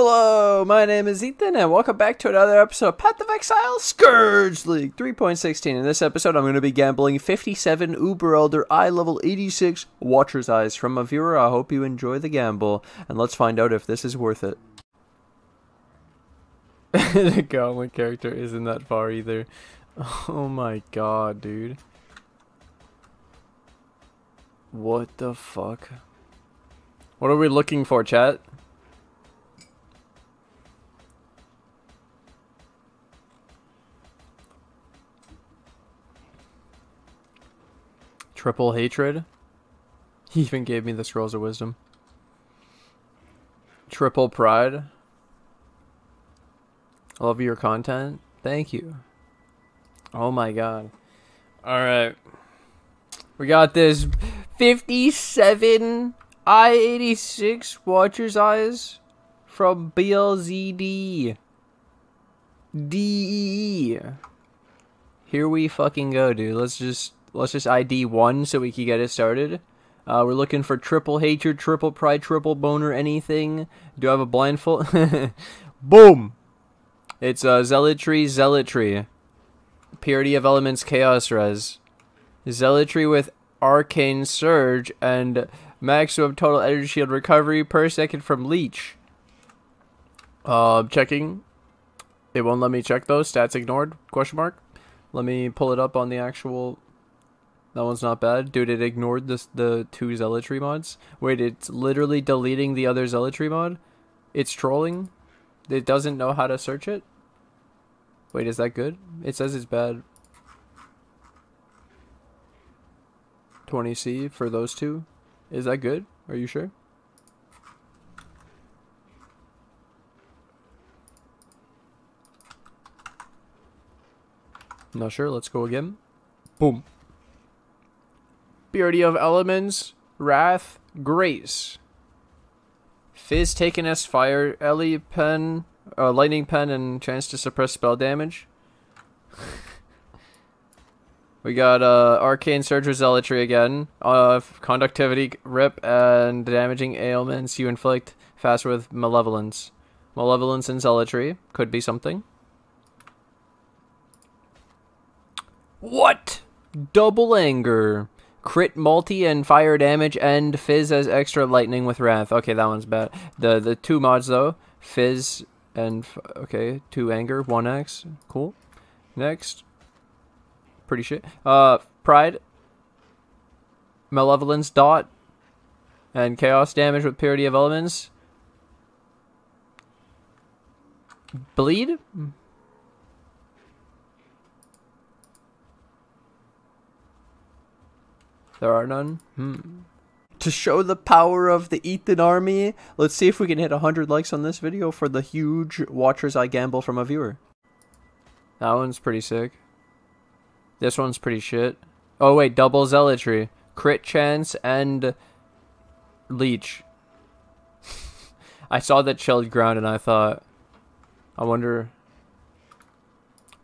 Hello, my name is Ethan, and welcome back to another episode of Path of Exile Scourge League 3.16. In this episode, I'm going to be gambling 57 Uber Elder Eye level 86 Watcher's Eyes from a viewer. I hope you enjoy the gamble, and let's find out if this is worth it. the goblin character isn't that far either. Oh my god, dude. What the fuck? What are we looking for, chat? Triple hatred. He even gave me the scrolls of wisdom. Triple pride. Love your content. Thank you. Oh my god. Alright. We got this 57 I-86 Watcher's Eyes from BLZD. DEE. Here we fucking go, dude. Let's just let's just ID one so we can get it started. Uh, we're looking for triple hatred, triple pride, triple boner, anything. Do I have a blindfold? Boom! It's uh, zealotry, zealotry. Purity of elements, chaos res. Zealotry with arcane surge and maximum total energy shield recovery per second from leech. Uh, checking. It won't let me check those. Stats ignored? Question mark. Let me pull it up on the actual that one's not bad. Dude, it ignored this the two zealotry mods. Wait, it's literally deleting the other zealotry mod? It's trolling? It doesn't know how to search it? Wait, is that good? It says it's bad. 20C for those two? Is that good? Are you sure? Not sure. Let's go again. Boom. Purity of Elements, Wrath, Grace. Phys taken as fire, ele pen, uh, lightning pen, and chance to suppress spell damage. we got uh, arcane surge with zealotry again, uh, conductivity rip, and damaging ailments you inflict faster with malevolence. Malevolence and zealotry could be something. What? Double anger. Crit multi and fire damage and Phys as extra lightning with Wrath. Okay, that one's bad. The the two mods though, Phys and okay, two anger, one X. Cool. Next. Pretty shit. Uh Pride. Malevolence dot. And chaos damage with purity of elements. Bleed? There are none? Hmm. To show the power of the Ethan army, let's see if we can hit 100 likes on this video for the huge Watcher's Eye gamble from a viewer. That one's pretty sick. This one's pretty shit. Oh wait, double zealotry. Crit chance and leech. I saw that chilled ground and I thought, I wonder.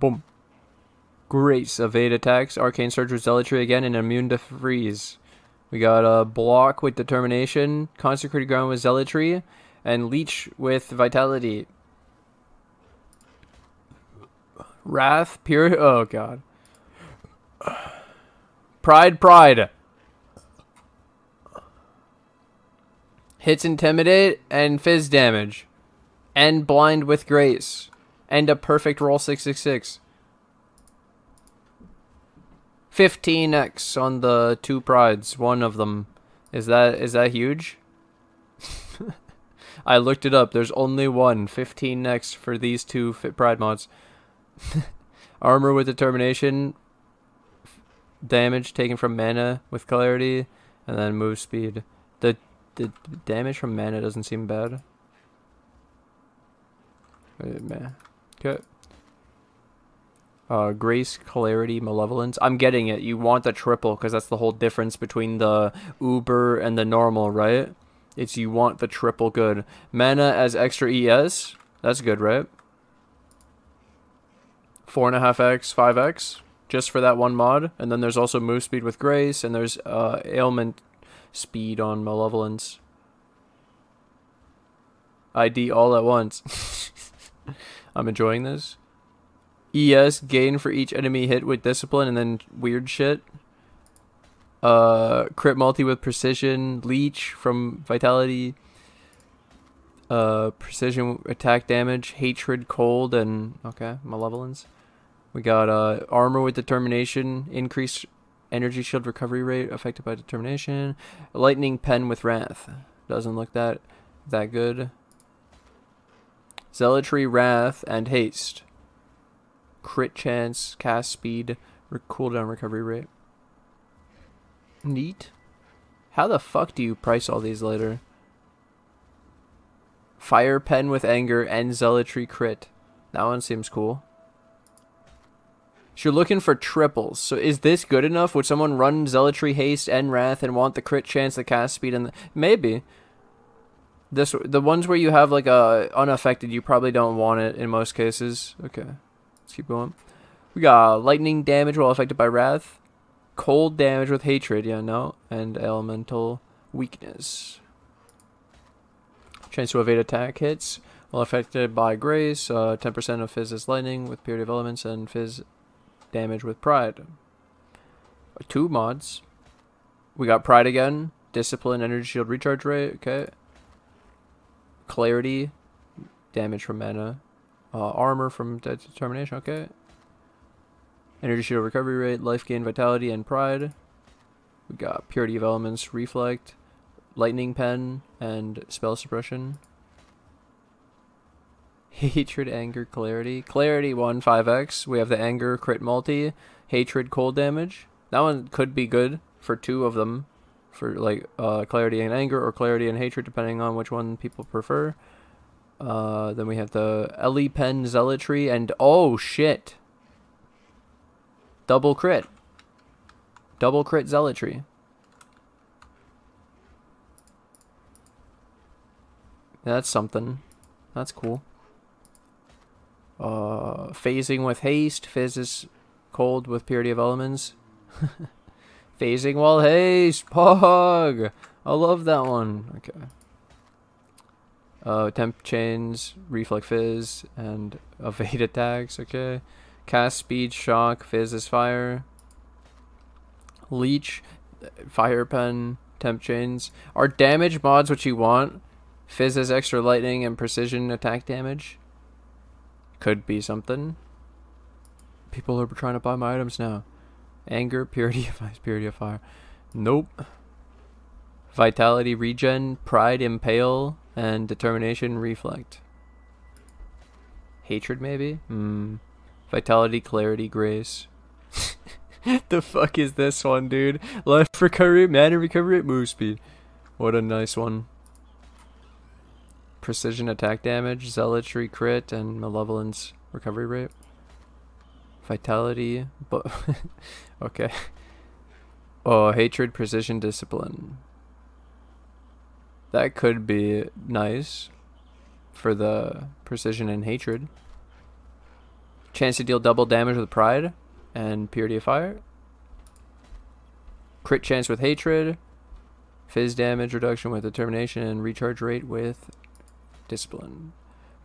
Boom. Grace, evade attacks, arcane surge with zealotry again, and immune to freeze. We got a block with determination, consecrated ground with zealotry, and leech with vitality. Wrath, pure. Oh god. Pride, pride. Hits intimidate and phys damage, and blind with grace, and a perfect roll six six six. 15x on the two prides. One of them. Is that is that huge? I looked it up. There's only one. 15x for these two pride mods. Armor with determination. Damage taken from mana with clarity, and then move speed. The the damage from mana doesn't seem bad. Uh, okay. Uh, grace, clarity, malevolence. I'm getting it. You want the triple because that's the whole difference between the uber and the normal, right? It's you want the triple good. Mana as extra ES. That's good, right? Four and a half X, five X, just for that one mod. And then there's also move speed with grace, and there's uh, ailment speed on malevolence. ID all at once. I'm enjoying this. ES gain for each enemy hit with discipline and then weird shit. Uh, crit multi with precision, leech from vitality. Uh, precision attack damage, hatred, cold, and okay, malevolence. We got uh armor with determination, increased energy shield recovery rate affected by determination, lightning pen with wrath. Doesn't look that that good. Zealotry, wrath, and haste crit chance, cast speed, cooldown recovery rate. Neat. How the fuck do you price all these later? Fire pen with anger and zealotry crit. That one seems cool. So you're looking for triples. So is this good enough? Would someone run zealotry, haste, and wrath and want the crit chance, the cast speed, and the... maybe. This the ones where you have like a unaffected, you probably don't want it in most cases. Okay. Let's keep going. We got lightning damage while affected by wrath, cold damage with hatred, yeah, no, and elemental weakness. Chance to evade attack hits while affected by grace, uh, 10% of phys is lightning with purity of elements, and phys damage with pride. Two mods. We got pride again, discipline, energy shield recharge rate, okay. Clarity, damage from mana, uh, armor from determination, okay. Energy shield recovery rate, life gain, vitality, and pride. We got purity of elements, reflect, lightning pen, and spell suppression. Hatred, anger, clarity. Clarity 1, 5x. We have the anger, crit multi, hatred, cold damage. That one could be good for two of them. For like uh, clarity and anger or clarity and hatred, depending on which one people prefer. Uh, then we have the Ele Pen Zealotry and oh shit. Double crit. Double crit Zealotry. That's something. That's cool. Uh, phasing with haste. Is cold with purity of elements. phasing while haste. Pog. I love that one. Okay. Uh, temp chains, reflect phys, and evade attacks. Okay. Cast speed, shock, phys is fire. Leech, fire pen, temp chains. Are damage mods what you want? Phys has extra lightning and precision attack damage. Could be something. People are trying to buy my items now. Anger, purity of purity of fire. Nope. Vitality regen, pride impale, and determination reflect. Hatred maybe? Hmm. Vitality, clarity, grace. the fuck is this one, dude? Life recovery, mana recovery, move speed. What a nice one. Precision attack damage, zealotry crit, and malevolence recovery rate. Vitality, but okay. Oh, hatred, precision, discipline. That could be nice for the precision and hatred. Chance to deal double damage with pride and purity of fire. Crit chance with hatred. Phys damage reduction with determination and recharge rate with discipline.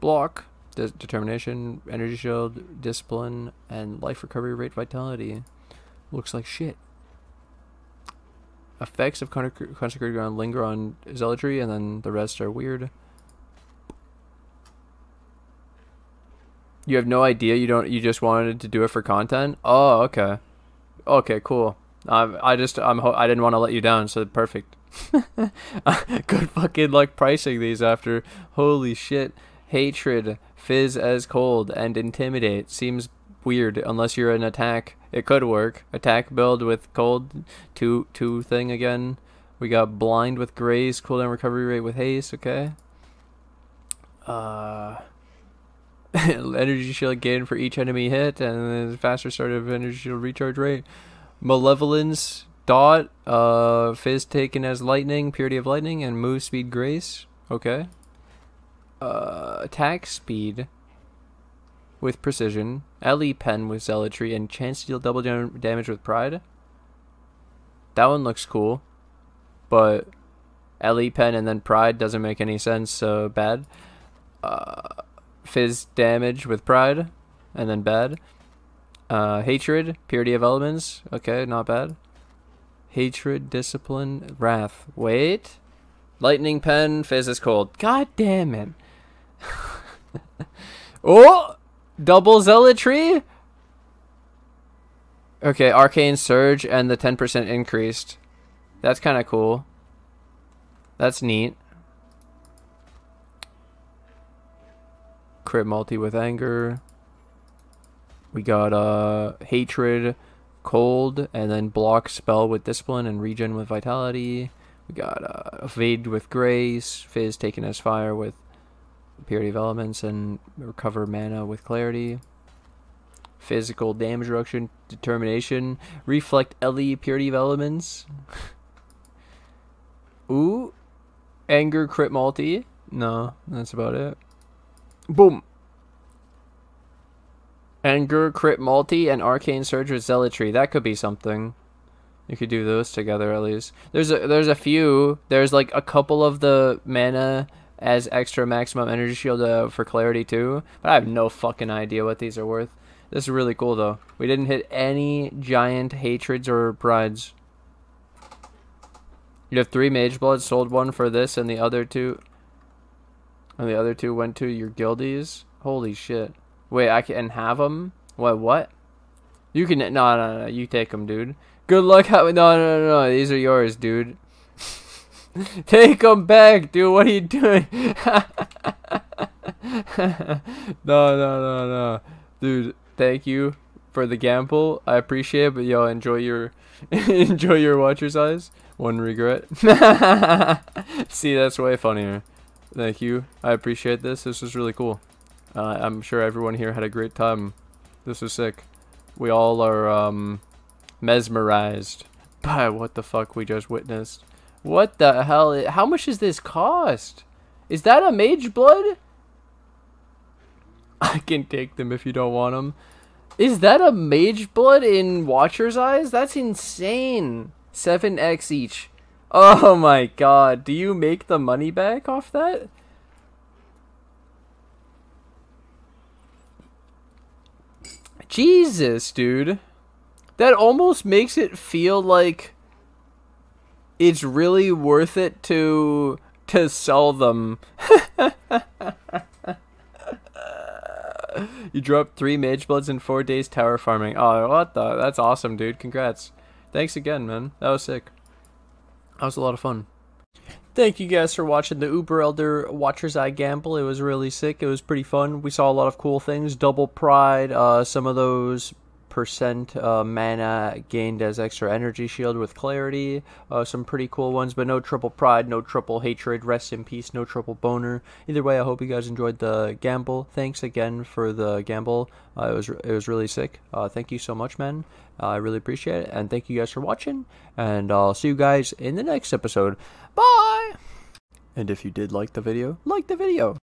Block, de determination, energy shield, discipline, and life recovery rate vitality. Looks like shit effects of consecrated ground linger on zealotry, and then the rest are weird. You have no idea. You don't. You just wanted to do it for content. Oh, okay. Okay, cool. Um, I just I'm I didn't want to let you down, so perfect. Good fucking luck pricing these after. Holy shit. Hatred, phys as cold, and intimidate seems weird unless you're an attack. It could work. Attack build with cold, two two thing again. We got blind with grace, cooldown recovery rate with haste. Okay. Uh, energy shield gain for each enemy hit, and then faster start of energy shield recharge rate. Malevolence dot. Uh, phys taken as lightning, purity of lightning, and move speed grace. Okay. Uh, attack speed with precision, Ele Pen with zealotry, and chance to deal double dam damage with pride. That one looks cool, but Ele Pen and then pride doesn't make any sense, so bad. uh, phys damage with pride, and then bad. Uh, hatred, purity of elements. Okay, not bad. Hatred, discipline, wrath. Wait. Lightning pen, phys is cold. God damn it. oh! Double zealotry? Okay, arcane surge and the 10% increased. That's kind of cool. That's neat. Crit multi with anger. We got uh hatred, cold, and then block spell with discipline and regen with vitality. We got uh, evade with grace, phys taken as fire with purity of elements, and recover mana with clarity. Physical damage reduction, determination, reflect LE purity of elements. Ooh, anger crit multi. No, that's about it. Boom. Anger, Crit Multi, and Arcane Surge with Zealotry. That could be something. You could do those together at least. There's a there's a few. There's like a couple of the mana as extra maximum energy shield uh, for clarity too. But I have no fucking idea what these are worth. This is really cool though. We didn't hit any giant hatreds or prides. You have three Magebloods, sold one for this, and the other two, and the other two went to your guildies. Holy shit! Wait, I can have them? What? What? You can no, no, no. You take them, dude. Good luck. no, no, no, no. These are yours, dude. take them back, dude. What are you doing? no, no, no, no, dude. Thank you for the gamble. I appreciate it, but yo, enjoy your enjoy your watcher's eyes. One regret. See, that's way funnier. Thank you. I appreciate this. This was really cool. Uh, I'm sure everyone here had a great time. This was sick. We all are um, mesmerized by what the fuck we just witnessed. What the hell? How much does this cost? Is that a Mageblood? I can take them if you don't want them. Is that a Mageblood in Watcher's Eyes? That's insane. 7x each. Oh my god. Do you make the money back off that? Jesus, dude. That almost makes it feel like it's really worth it to to sell them. you dropped three Magebloods in four days tower farming. Oh, what the? That's awesome, dude. Congrats. Thanks again, man. That was sick. That was a lot of fun. Thank you guys for watching the Uber Elder Watcher's Eye Gamble. It was really sick. It was pretty fun. We saw a lot of cool things. Double Pride, uh, some of those percent uh, mana gained as extra energy shield with clarity. Uh, some pretty cool ones, but no triple pride, no triple hatred. Rest in peace, no triple boner. Either way, I hope you guys enjoyed the gamble. Thanks again for the gamble. Uh, it was it was really sick. Uh, thank you so much, man. Uh, I really appreciate it, and thank you guys for watching. And I'll see you guys in the next episode. Bye. And if you did like the video, like the video.